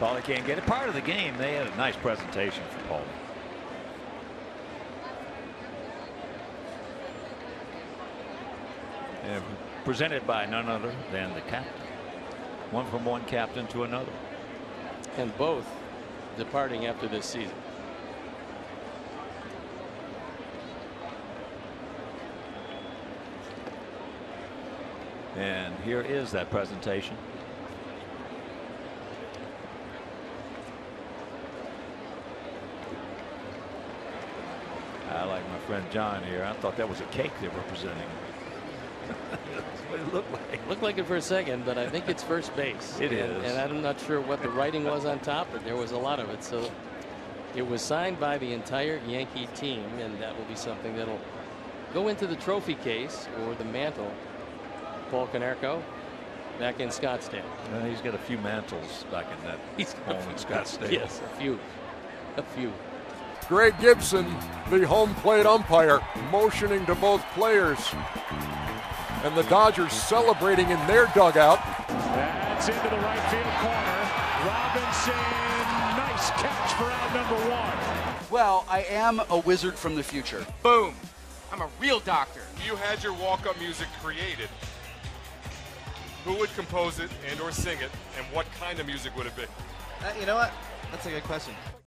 Paulie can't get it. Part of the game, they had a nice presentation for Paulie. And presented by none other than the captain. One from one captain to another. And both departing after this season. And here is that presentation. I like my friend John here. I thought that was a cake they were presenting. What it looked like. Looked like it for a second, but I think it's first base. It and, is. And I'm not sure what the writing was on top, but there was a lot of it. So it was signed by the entire Yankee team, and that will be something that'll go into the trophy case or the mantle. Paul Konerko back in Scottsdale. Uh, he's got a few mantles back in that He's home in Scottsdale. Yes, a few. A few. Greg Gibson, the home plate umpire, motioning to both players. And the Dodgers celebrating in their dugout. That's into the right field corner. Robinson, nice catch for out number one. Well, I am a wizard from the future. Boom. I'm a real doctor. You had your walk-up music created, who would compose it and or sing it, and what kind of music would it be? Uh, you know what? That's a good question.